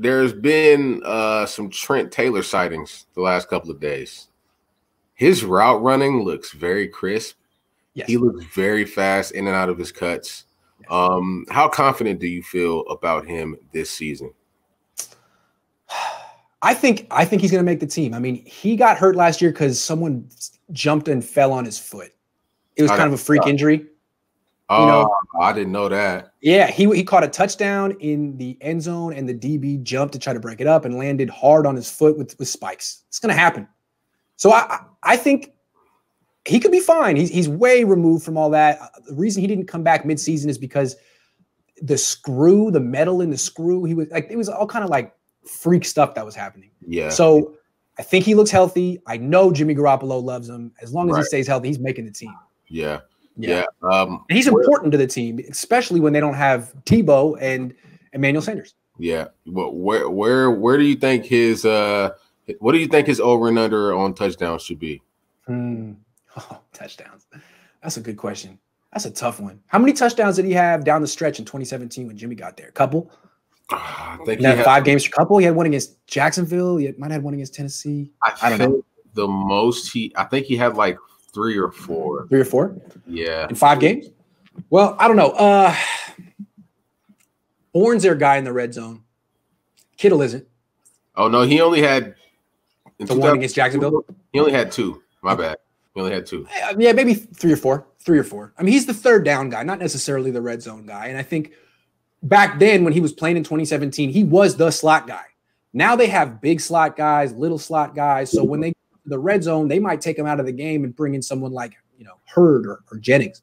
there's been uh, some Trent Taylor sightings the last couple of days. His route running looks very crisp. Yes. He looks very fast in and out of his cuts. Um, how confident do you feel about him this season? I think I think he's going to make the team. I mean, he got hurt last year because someone jumped and fell on his foot. It was kind of a freak injury. Oh, you know? Oh, I didn't know that. Yeah, he he caught a touchdown in the end zone, and the DB jumped to try to break it up and landed hard on his foot with with spikes. It's going to happen. So I I think he could be fine. He's he's way removed from all that. Uh, the reason he didn't come back midseason is because the screw, the metal in the screw, he was like it was all kind of like freak stuff that was happening. Yeah. So I think he looks healthy. I know Jimmy Garoppolo loves him. As long as right. he stays healthy, he's making the team. Yeah. Yeah. yeah. Um, he's important to the team, especially when they don't have Deebo and Emmanuel Sanders. Yeah. but where where where do you think his uh what do you think his over and under on touchdowns should be? Hmm. Oh, touchdowns. That's a good question. That's a tough one. How many touchdowns did he have down the stretch in 2017 when Jimmy got there? A couple. I think he had five games. A couple. He had one against Jacksonville. He might have had one against Tennessee. I, I don't know. The most he, I think he had like three or four. Three or four? Yeah. In five games? Well, I don't know. Uh Bourne's their guy in the red zone. Kittle isn't. Oh no, he only had the one against Jacksonville. He only had two. My bad. He only had two. Yeah, maybe three or four. Three or four. I mean, he's the third down guy, not necessarily the red zone guy. And I think back then when he was playing in 2017, he was the slot guy. Now they have big slot guys, little slot guys. So when they the red zone, they might take him out of the game and bring in someone like, you know, Hurd or, or Jennings.